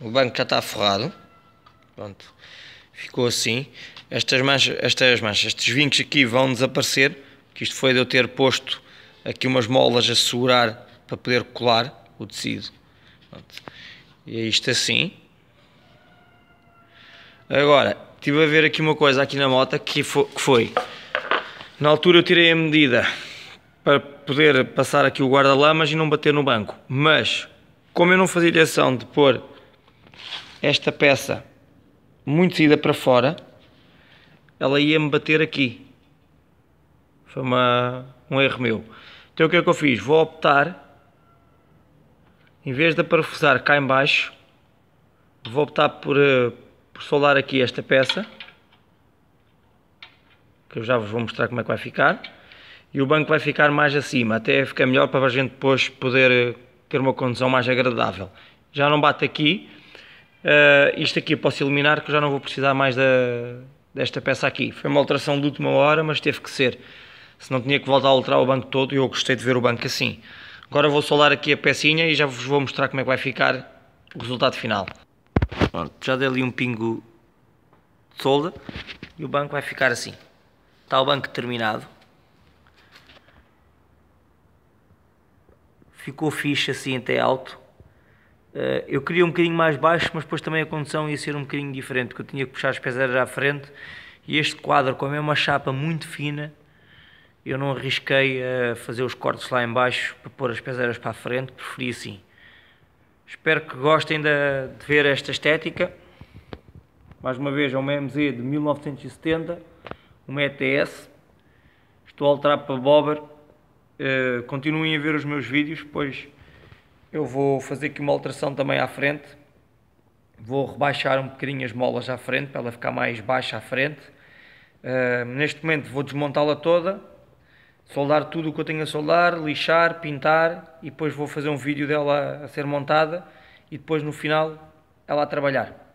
O banco já está forrado. Pronto. Ficou assim. Estas manchas, estas manchas, estes vincos aqui vão desaparecer. Que isto foi de eu ter posto aqui umas molas a segurar para poder colar o tecido. Pronto. E é isto assim. Agora, estive a ver aqui uma coisa aqui na moto que foi, na altura eu tirei a medida para poder passar aqui o guarda-lamas e não bater no banco, mas como eu não fazia direção de pôr esta peça muito saída para fora, ela ia-me bater aqui. Foi uma, um erro meu. Então o que é que eu fiz? Vou optar, em vez de parafusar cá em baixo, vou optar por, uh, por soldar aqui esta peça, que eu já vos vou mostrar como é que vai ficar, e o banco vai ficar mais acima, até ficar melhor para a gente depois poder eh, ter uma condução mais agradável. Já não bate aqui, uh, isto aqui eu posso eliminar que eu já não vou precisar mais da, desta peça aqui. Foi uma alteração de última hora, mas teve que ser, senão tinha que voltar a alterar o banco todo e eu gostei de ver o banco assim. Agora vou soldar aqui a pecinha e já vos vou mostrar como é que vai ficar o resultado final. Pronto, já dei ali um pingo de solda e o banco vai ficar assim. Está o banco terminado. Ficou fixe assim até alto. Uh, eu queria um bocadinho mais baixo, mas depois também a condução ia ser um bocadinho diferente, porque eu tinha que puxar as peseiras à frente e este quadro, como é uma chapa muito fina, eu não arrisquei a fazer os cortes lá em baixo para pôr as peseiras para a frente, preferi assim. Espero que gostem de, de ver esta estética. Mais uma vez é uma MZ de 1970, uma ETS. Estou a alterar para Bobber. Uh, continuem a ver os meus vídeos, pois eu vou fazer aqui uma alteração também à frente. Vou rebaixar um bocadinho as molas à frente, para ela ficar mais baixa à frente. Uh, neste momento vou desmontá-la toda soldar tudo o que eu tenho a soldar, lixar, pintar e depois vou fazer um vídeo dela a ser montada e depois no final ela a trabalhar.